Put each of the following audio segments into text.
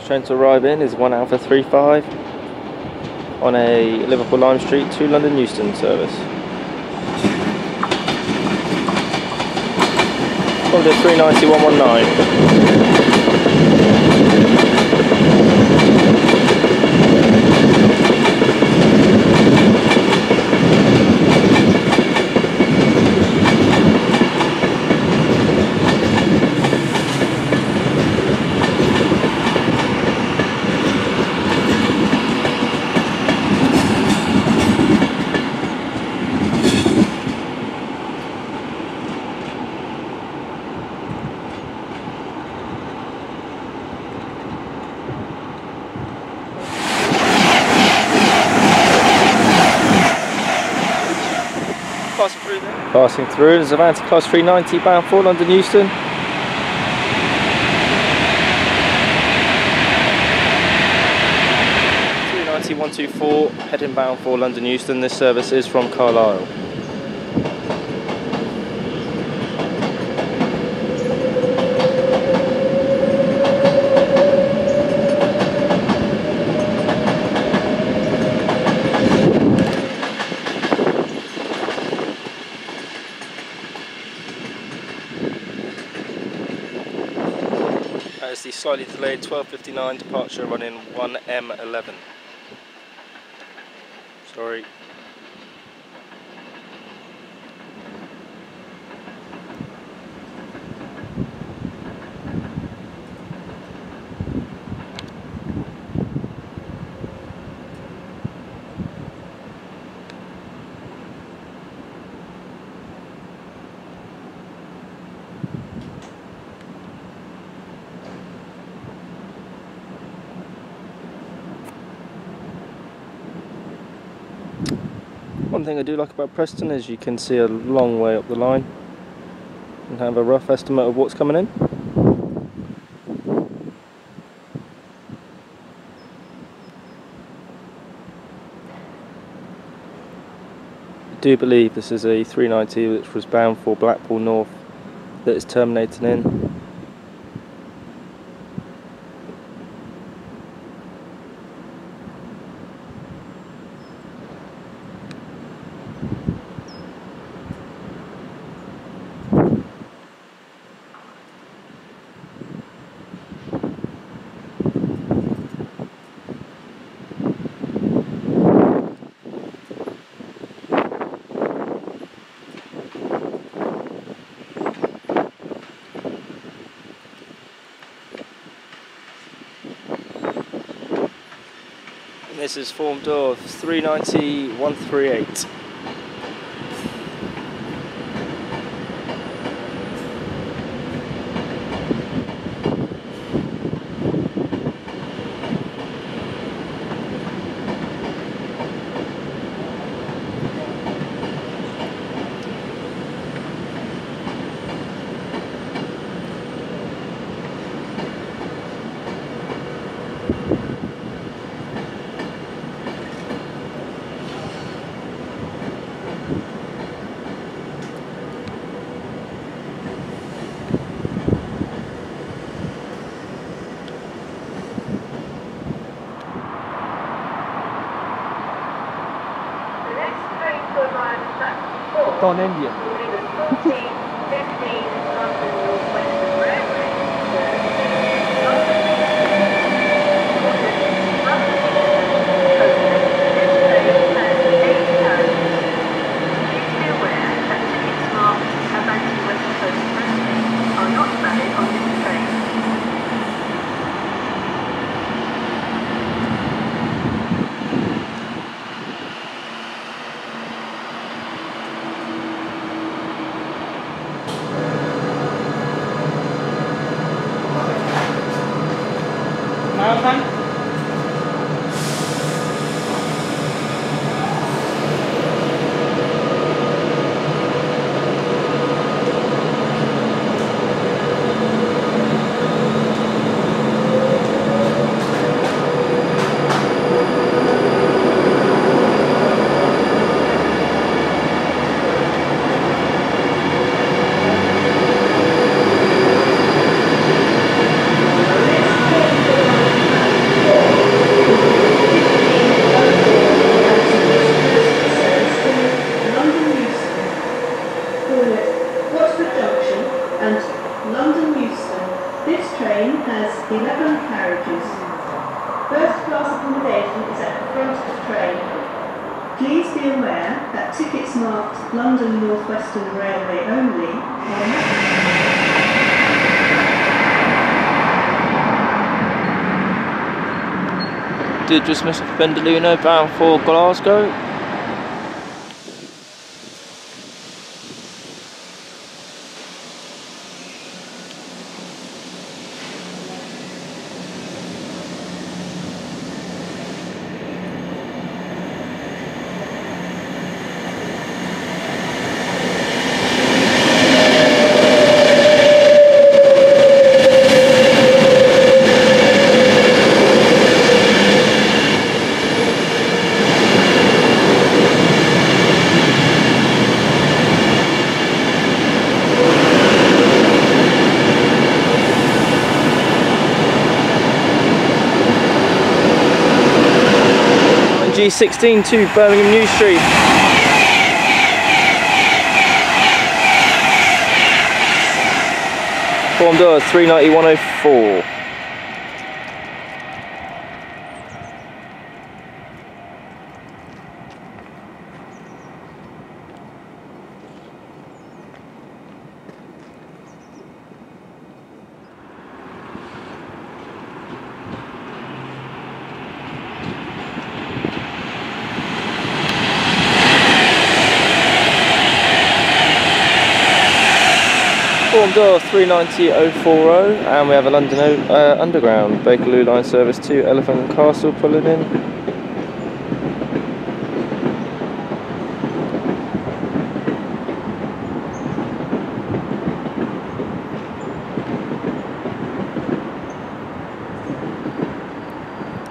train to arrive in is 1 Alpha 35 on a Liverpool Lime Street to London Euston service. Honda 390 119. Passing through there. There's a Avanti Class 390 bound for London Euston. One two four, heading bound for London Euston. This service is from Carlisle. Slightly delayed 12.59 departure running 1M11. Sorry. Thing I do like about Preston is you can see a long way up the line and have a rough estimate of what's coming in. I do believe this is a 390 which was bound for Blackpool North that is terminating in. This is formed of 390到那里。Did dismiss Pendolino bound for Glasgow. G16 to Birmingham New Street. Form doors 39104. 390040 and we have a London uh, Underground Bakerloo line service to Elephant and Castle pulling in.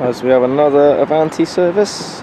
As we have another Avanti service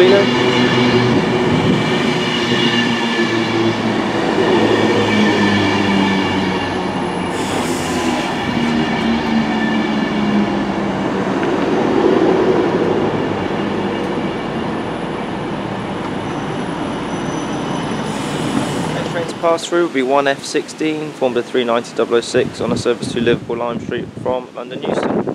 Pendolino. Next pass through will be 1F16, formed of 390 006 on a service to Liverpool Lime Street from London Euston.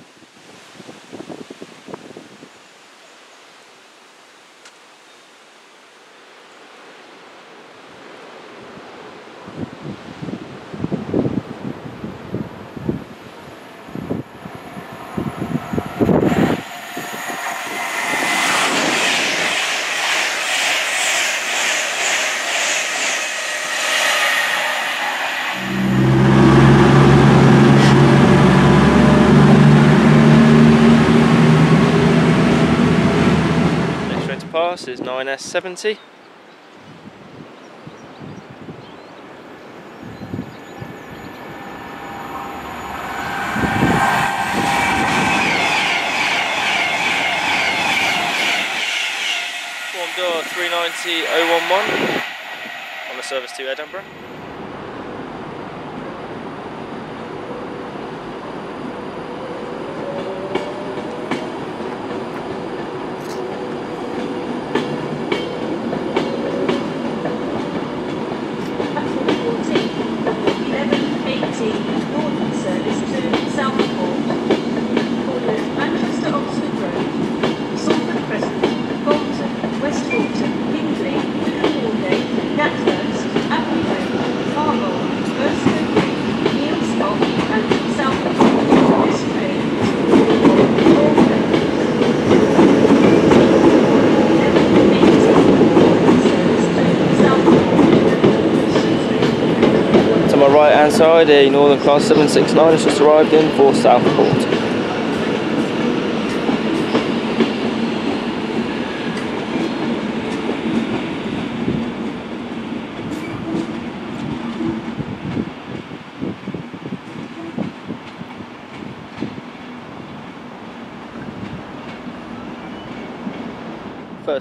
Pass is 9S70. Form door 390011 on the service to Edinburgh. Northern service to Southport. Orders Manchester Oxford Road, hand a Northern Class 769 has just arrived in for Southport.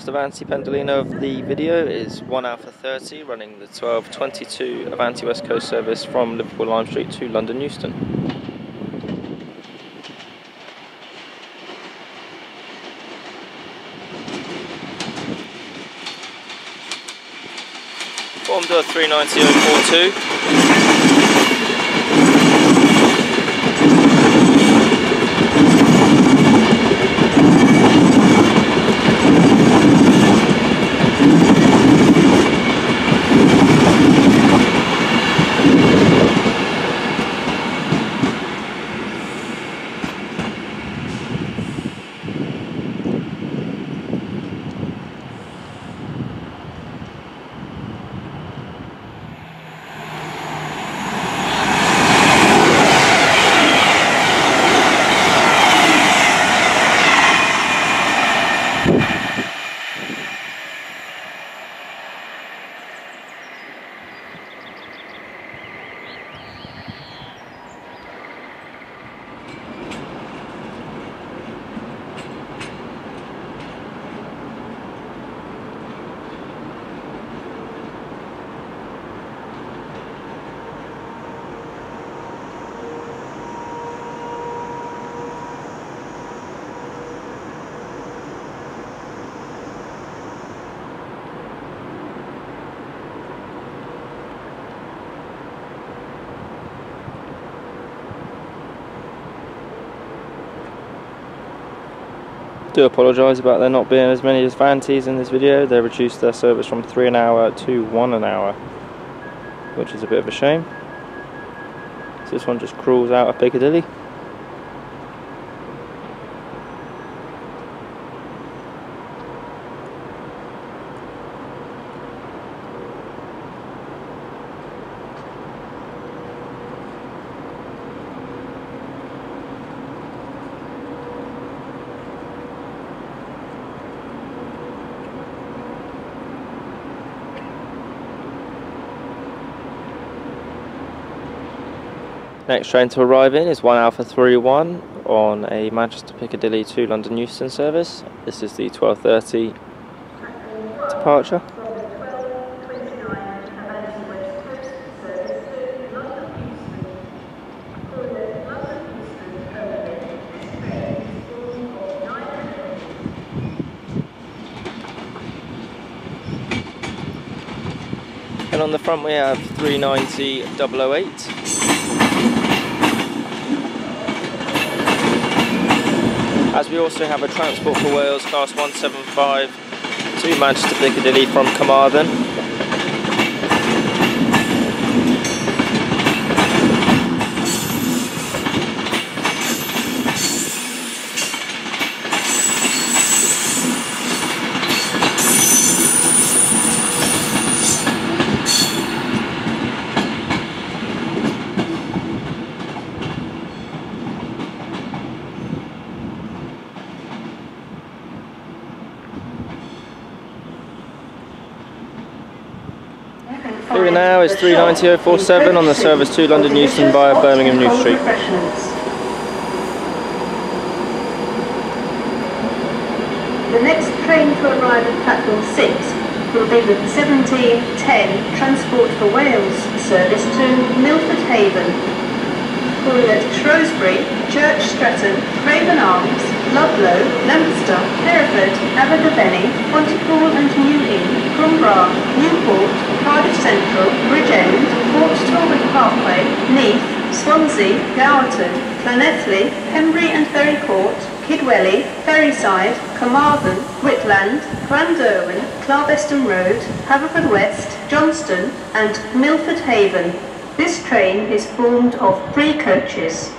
Avanti Pendolino of the video is 1 Alpha 30 running the 1222 Avanti West Coast service from Liverpool Lime Street to London Euston. Formed a 390.42. do apologise about there not being as many as Vantis in this video. They reduced their service from three an hour to one an hour, which is a bit of a shame. So this one just crawls out of Piccadilly. Next train to arrive in is 1 Alpha 31 on a Manchester Piccadilly to London Euston service. This is the 12.30 departure. And on the front we have 390 008. As we also have a Transport for Wales Class 175 to Manchester Piccadilly from Carmarthen. Here now is 390.047 on the service to London Euston via Birmingham New Street. The next train to arrive at platform 6 will be the 1710 Transport for Wales service to Milford Haven, calling at Shrewsbury, Church Stretton, Craven Arms, Ludlow, Leominster, Hereford, Abergavenny, Pontypool and New Inn, Cwmbran, Newport, Cardiff Central, Bridgend, Port Talbot Parkway, Neath, Swansea, Gowerton, Llanelli, Pembrey and Burry Port, Kidwelly, Ferryside, Carmarthen, Whitland, Clunderwen, Clarbeston Road, Haverfordwest, Johnston and Milford Haven. This train is formed of three coaches.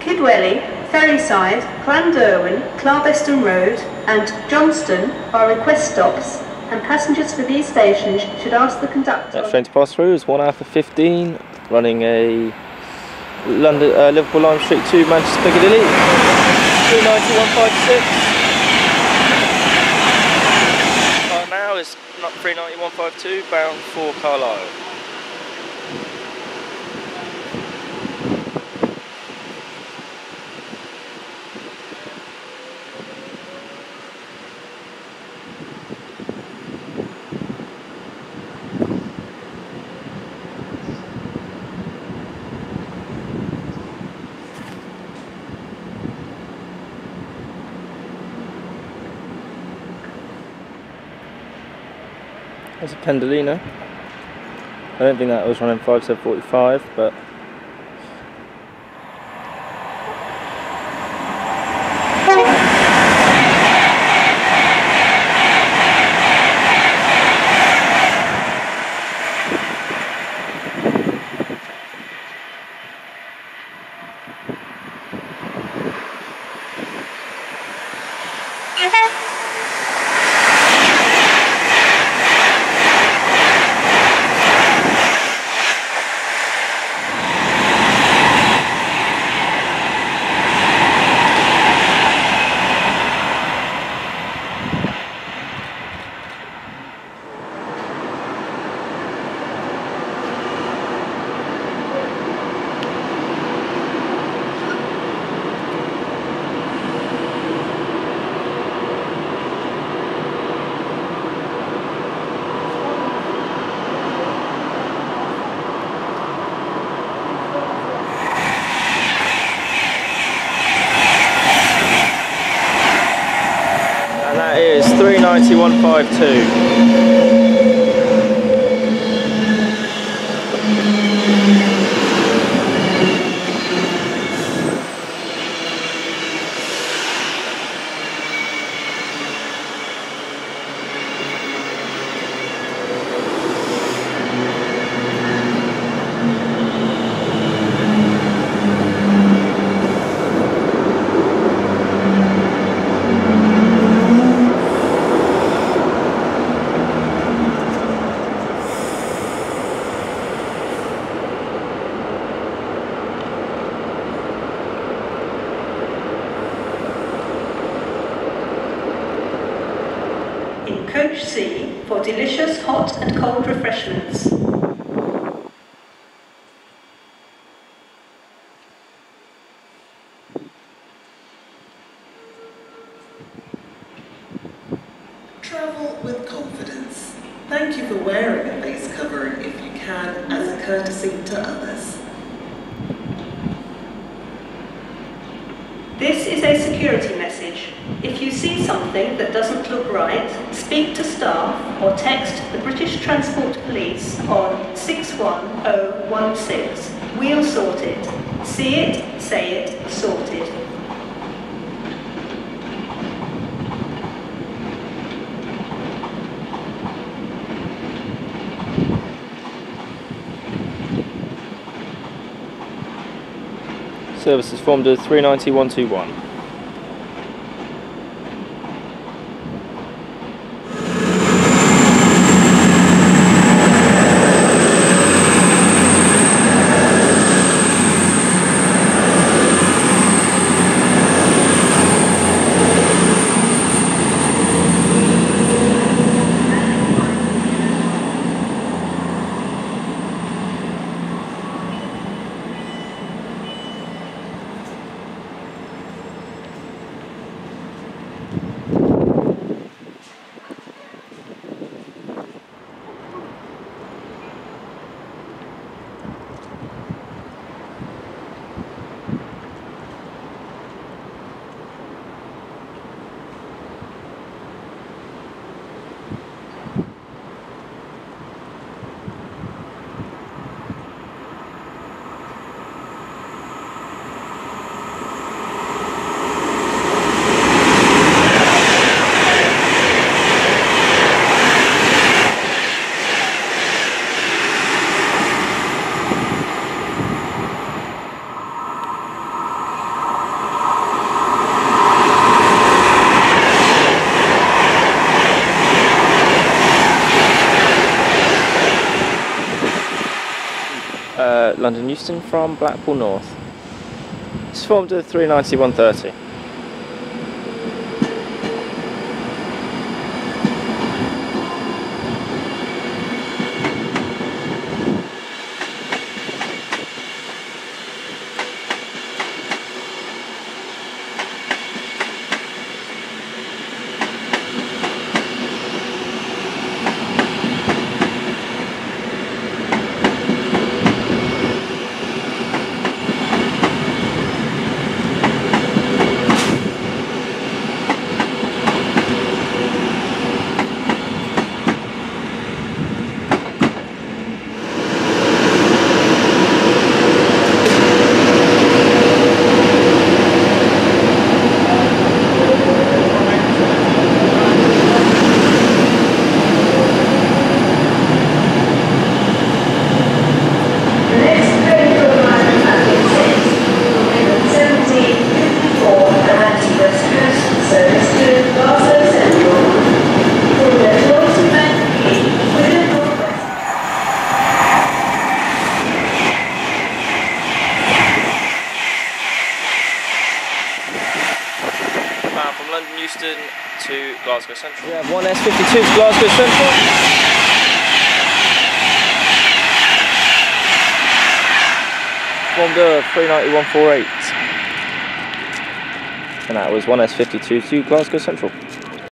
Kidwelly, Ferryside, Clunderwen, Clarbeston Road and Johnston are request stops and passengers for these stations should ask the conductor. Next train to pass through is 1 Alpha 15 running a London uh, Liverpool Lime Street to Manchester Piccadilly 39156 Car now is not 39152 bound for Carlisle There's a Pendolino. I don't think that was running 5745, but and 39152. Delicious hot and cold refreshments. Travel with confidence. Thank you for wearing a face covering if you can as a courtesy to others. This is a security message. If you see something that doesn't look right, Transport Police on 61016. We'll sort it. See it, say it, sorted. Service is formed as 390121. London Euston from Blackpool North. It's formed at 39130. 148. And that was 1S52 to Glasgow Central.